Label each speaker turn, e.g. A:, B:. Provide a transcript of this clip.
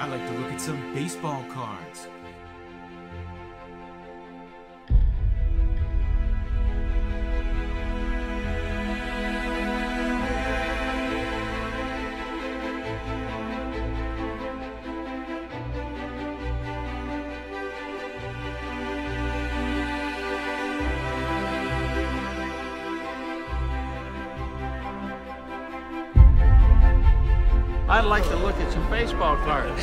A: I like to look at some baseball cards.
B: I'd like to look at some baseball cards.